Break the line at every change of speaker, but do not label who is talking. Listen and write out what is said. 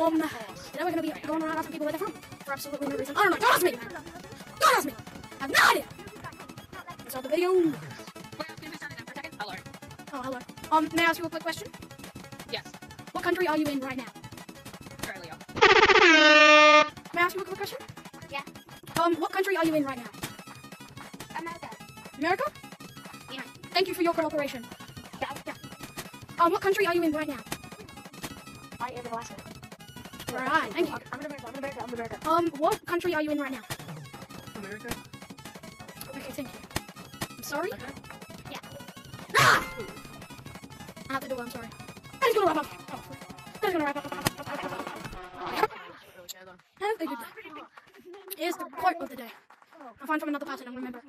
Um, today we're gonna be going around asking people where they're from for absolutely no reason. I don't know. Don't ask me. Don't ask me. I have no idea. Let's start the video.
Hello.
Oh, hello. Um, may I ask you a quick question?
Yes.
What country are you in right now?
Australia.
May I ask you a quick question?
Yeah.
Um, what country are you in right now?
America.
America?
Yeah.
Thank you for your cooperation.
Yeah.
Yeah. Um, what country are you in right now?
I am in Alaska.
Right. Thank you.
I'm in America. I'm in America. I'm in America.
Um, what country are you in right now?
America.
Okay, thank you. I'm sorry.
Yeah.
Ah! I have to do it. I'm sorry. I'm gonna wrap up. Oh, I'm gonna wrap up. Have a good day. Here's the quote of the day. I'll find from another person. I'm gonna remember.